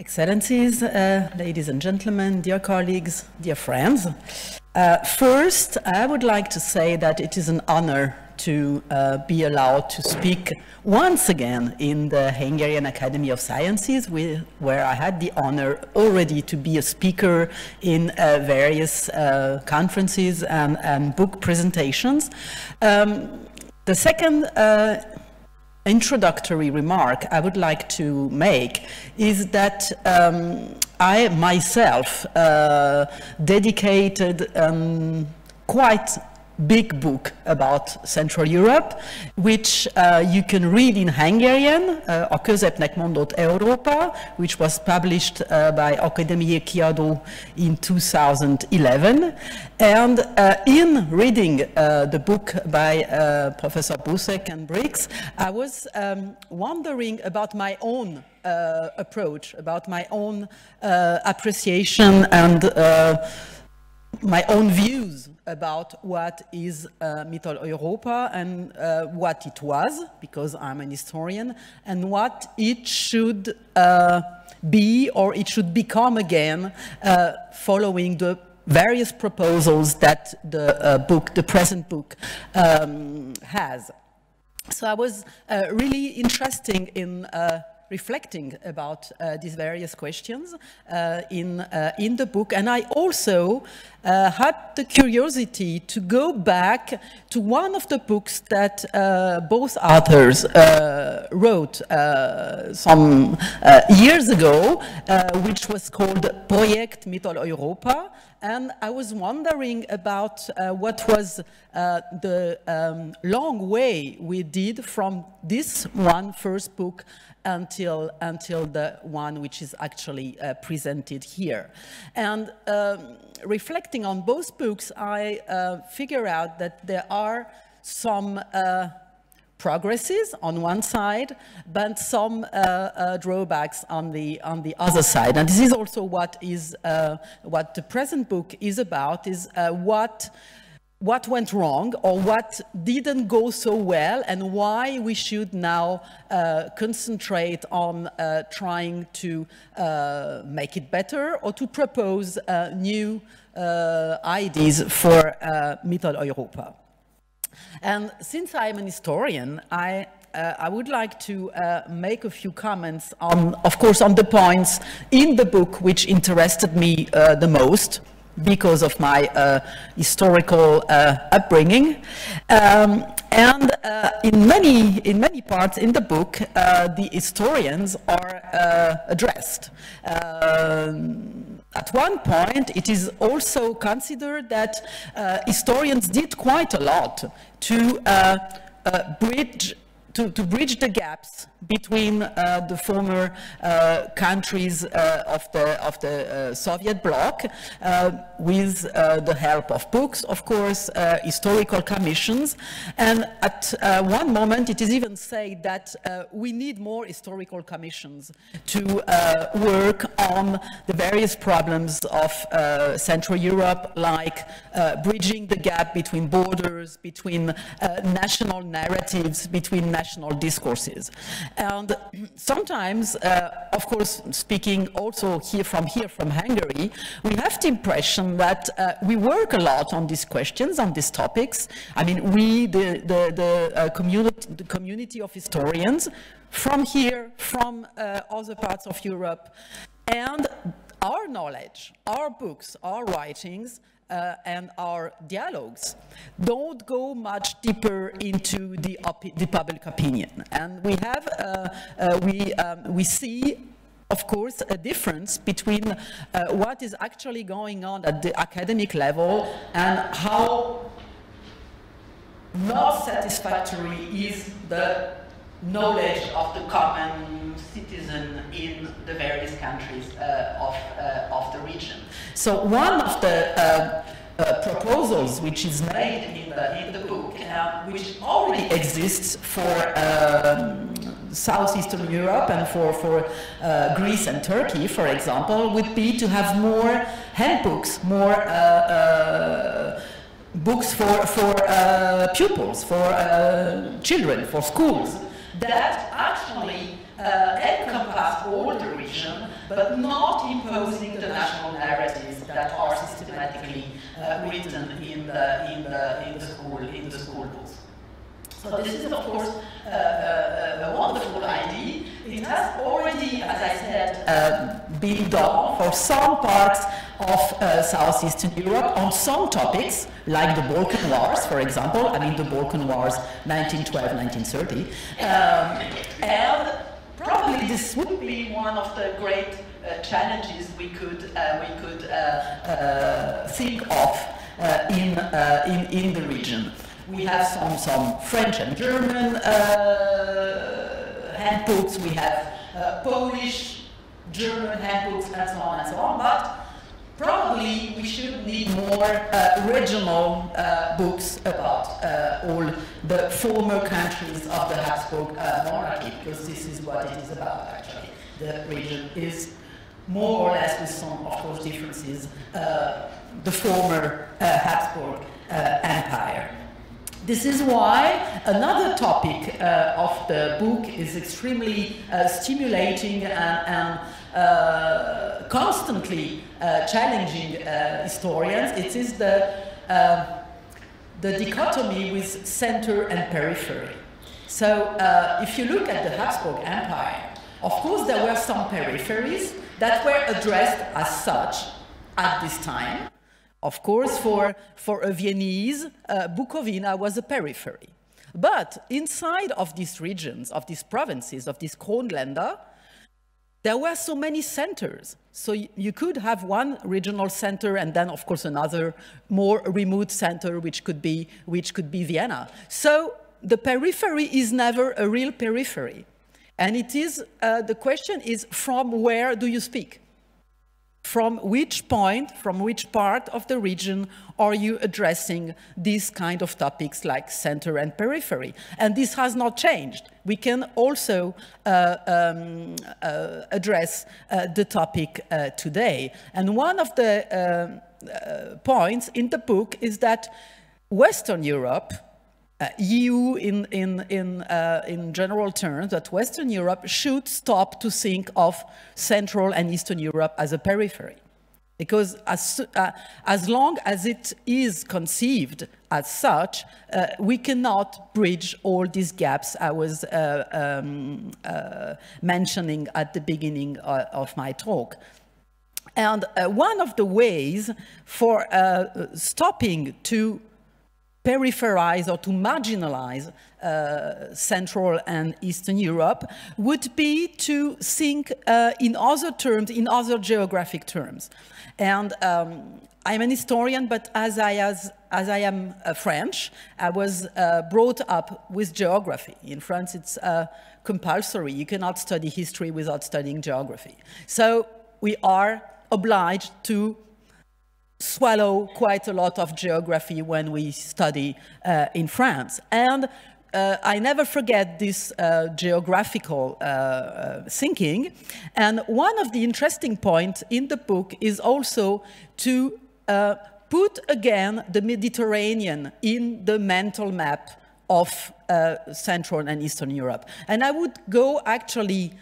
Excellencies, uh, ladies and gentlemen, dear colleagues, dear friends. Uh, first, I would like to say that it is an honor to uh, be allowed to speak once again in the Hungarian Academy of Sciences, where I had the honor already to be a speaker in uh, various uh, conferences and, and, book presentations. Um, the second uh, introductory remark I would like to make is that um, I myself uh, dedicated um, quite big book about Central Europe, which uh, you can read in Hungarian, uh, Európa, which was published uh, by Akadémiai Kiadó in 2011. And uh, in reading uh, the book by uh, Professor Busek and Brix, I was um, wondering about my own approach, about my own appreciation and my own views about what is uh, Mitteleuropa and uh, what it was, because I'm an historian, and what it should uh, be or it should become again uh, following the various proposals that the uh, book, the present book, um, has. So I was uh, really interested in reflecting about uh, these various questions uh, in, uh, in the book. And I also uh, had the curiosity to go back to one of the books that uh, both authors uh, wrote some years ago, which was called Projekt Mitteleuropa. And I was wondering about what was the um, long way we did from this one first book until, until the one which is actually uh, presented here. And um, reflecting on both books, I uh, figure out that there are some uh, progresses on one side, but some uh, uh, drawbacks on the on the other side. And this is also what is uh, what the present book is about: is what what went wrong or what didn't go so well and why we should now uh, concentrate on uh, trying to uh, make it better or to propose new ideas for uh, Mitteleuropa. And since I'm an historian, I uh, I would like to uh, make a few comments on, of course, on the points in the book which interested me uh, the most because of my uh, historical uh, upbringing. Um, and uh, in, many, in many parts in the book, uh, the historians are uh, addressed. Um, at one point, it is also considered that uh, historians did quite a lot to bridge to, to, bridge the gaps between uh, the former uh, countries uh, of the, of the uh, Soviet bloc uh, with uh, the help of books, of course, historical commissions. And at one moment, it is even said that we need more historical commissions to work on the various problems of Central Europe, like bridging the gap between borders, between national narratives, between national discourses. And sometimes, uh, of course, speaking also here from here, from Hungary, we have the impression that uh, we work a lot on these questions, on these topics. I mean, we, the, the, the, uh, community, the community of historians, from here, from uh, other parts of Europe, and our knowledge, our books, our writings uh, and our dialogues don't go much deeper into the, the public opinion. And we have, uh, uh, we, um, we see of course, a difference between uh, what is actually going on at the academic level and how not satisfactory is the knowledge of the common citizen in the various countries uh, of, uh, of the region. So one of the uh, uh proposals which is made in the, in the book, uh, which already exists for um, southeastern Europe and for, for uh, Greece and Turkey, for example, would be to have more handbooks, more books for, for pupils, for children, for schools that actually uh, encompass all the region but not imposing the national narratives that are systematically uh, written in the, in, the, in, the school, in the school books. So this is, of course, uh, uh, a wonderful idea. It has already, as I said, uh, been done for some parts of uh, Southeastern Europe on some topics, like the Balkan Wars, for example. I mean, the Balkan Wars, 1912-1930. Um, and probably this would be one of the great uh, challenges we could, uh, we could think of in, in, in the region. We have some, some French and German uh, handbooks, we have uh, Polish, German handbooks, and so on and so on, but probably we should need more uh, regional uh, books about uh, all the former countries of the Habsburg uh, monarchy, because this is what it is about actually. The region is more or less with some, of course, differences, the former Habsburg Empire. This is why another topic uh, of the book is extremely uh, stimulating and, and uh, constantly uh, challenging uh, historians. It is the, um, the dichotomy with center and periphery. So if you look at the Habsburg Empire, of course there were some peripheries that were addressed as such at this time. Of course, for, for a Viennese, uh, Bukovina was a periphery. But inside of these regions, of these provinces, of these Kronländer, there were so many centers. So you could have one regional center and then, of course, another more remote center, which could be, which could be Vienna. So the periphery is never a real periphery. And it is, uh, the question is, from where do you speak? From which point, from which part of the region are you addressing these kind of topics like center and periphery? And this has not changed. We can also uh, um, uh, address uh, the topic uh, today. And one of the uh, uh, points in the book is that Western Europe uh, EU in, in, in, uh, in general terms, that Western Europe should stop to think of Central and Eastern Europe as a periphery. Because as, uh, as long as it is conceived as such, uh, we cannot bridge all these gaps I was uh, um, mentioning at the beginning of my talk. And one of the ways for stopping to peripherize or to marginalize uh, Central and Eastern Europe would be to think uh, in other terms, in other geographic terms. And um, I'm an historian, but as I, as, as I am uh, French, I was uh, brought up with geography. In France, it's uh, compulsory. You cannot study history without studying geography. So we are obliged to swallow quite a lot of geography when we study uh, in France. And uh, I never forget this uh, geographical uh, uh, thinking. And one of the interesting points in the book is also to uh, put again the Mediterranean in the mental map of Central and Eastern Europe. And I would go actually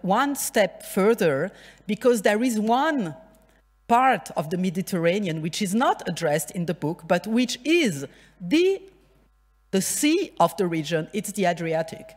one step further because there is one part of the Mediterranean which is not addressed in the book, but which is the, the sea of the region, it's the Adriatic.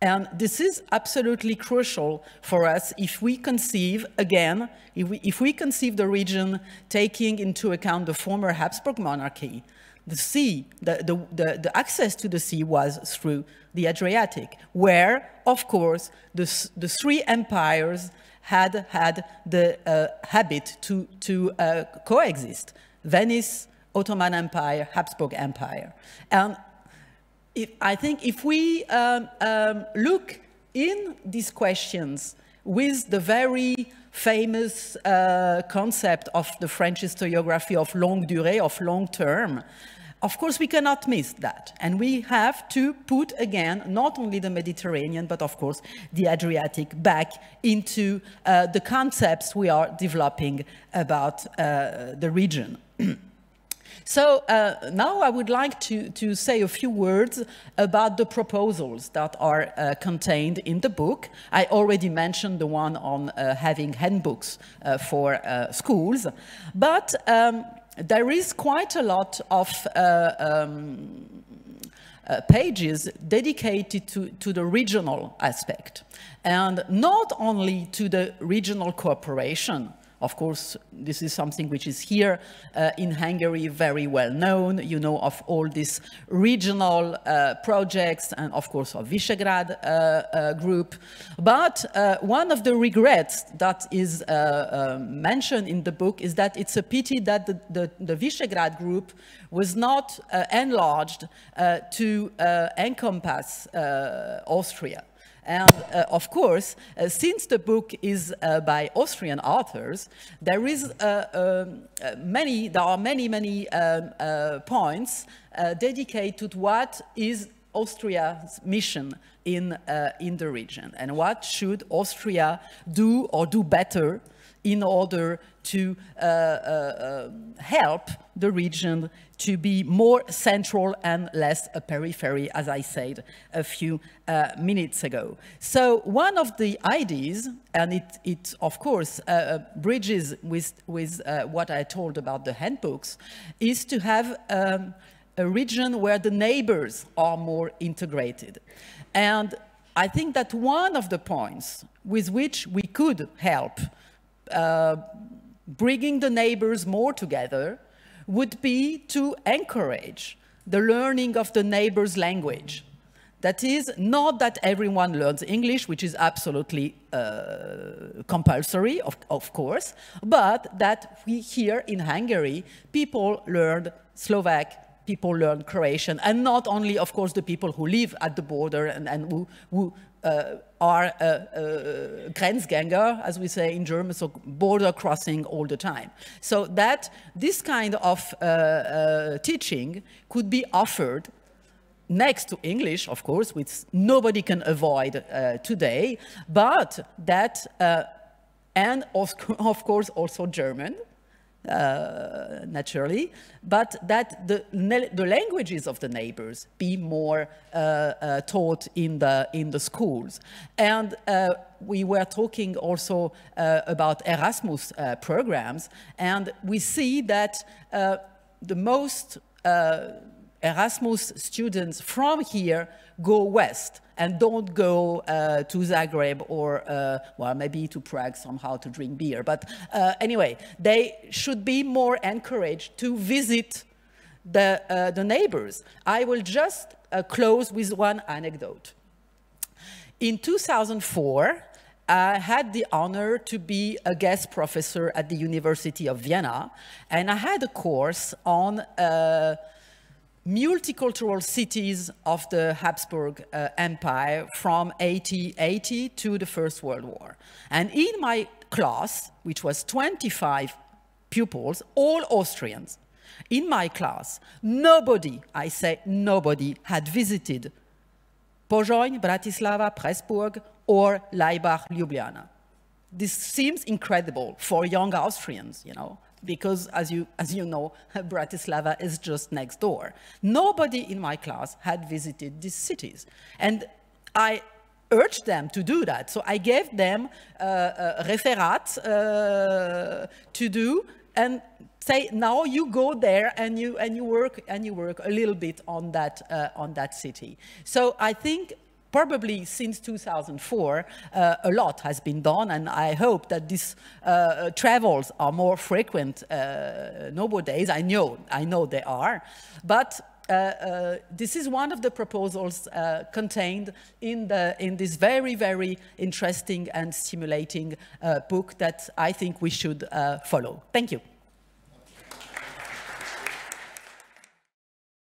And this is absolutely crucial for us if we conceive, again, if we, if we conceive the region taking into account the former Habsburg monarchy, the sea, the, the, the, the, access to the sea was through the Adriatic, where, of course, the, the three empires had had the uh, habit to, to uh, coexist. Venice, Ottoman Empire, Habsburg Empire. And if, I think if we um, um, look in these questions with the very famous uh, concept of the French historiography of longue durée, of long term, of course, we cannot miss that. And we have to put again, not only the Mediterranean, but of course, the Adriatic back into uh, the concepts we are developing about uh, the region. So uh, now I would like to, to say a few words about the proposals that are uh, contained in the book. I already mentioned the one on uh, having handbooks uh, for uh, schools, but um, there is quite a lot of uh, um, uh, pages dedicated to, to the regional aspect. And not only to the regional cooperation of course, this is something which is here uh, in Hungary very well known. You know of all these regional uh, projects and of course of Visegrad uh, uh group. But uh, one of the regrets that is uh, mentioned in the book is that it's a pity that the, the, the Visegrad group was not enlarged to encompass Austria. And uh, of course, uh, since the book is uh, by Austrian authors, there is uh, um, uh, many, there are many, many um, uh, points dedicated to what is Austria's mission in, in the region and what should Austria do or do better in order to uh, uh, help the region to be more central and less a periphery, as I said a few uh, minutes ago. So one of the ideas, and it, it of course uh, uh, bridges with, with uh, what I told about the handbooks, is to have um, a region where the neighbors are more integrated. And I think that one of the points with which we could help uh, bringing the neighbors more together would be to encourage the learning of the neighbor's language. That is, not that everyone learns English, which is absolutely uh, compulsory, of, of, course, but that we here in Hungary, people learn Slovak, people learn Croatian, and not only, of course, the people who live at the border and, and who, who uh, are uh, uh, Grenzgänger, as we say in German, so border crossing all the time. So that this kind of teaching could be offered next to English, of course, which nobody can avoid uh, today, but that, uh, and of, of, course also German, uh, naturally, but that the, the languages of the neighbors be more uh, uh, taught in the, in the schools. And uh, we were talking also uh, about Erasmus uh, programs, and we see that the most Erasmus students from here go west and don't go uh, to Zagreb or, uh, well, maybe to Prague somehow to drink beer. But uh, anyway, they should be more encouraged to visit the, uh, the neighbors. I will just uh, close with one anecdote. In 2004, I had the honor to be a guest professor at the University of Vienna, and I had a course on uh, multicultural cities of the Habsburg uh, Empire from 1880 to the First World War. And in my class, which was 25 pupils, all Austrians, in my class, nobody, I say nobody, had visited Pozsony, Bratislava, Pressburg, or Laibach, Ljubljana. This seems incredible for young Austrians, you know because as you, as you know, Bratislava is just next door. Nobody in my class had visited these cities. And I urged them to do that. So I gave them uh, a referat uh, to do and say, now you go there and you, and you, work, and you work a little bit on that, uh, on that city. So I think probably since 2004, uh, a lot has been done, and I hope that these uh, uh, travels are more frequent uh, nowadays. I know, I know they are, but uh, uh, this is one of the proposals contained in, the, in this very, very interesting and stimulating book that I think we should follow. Thank you.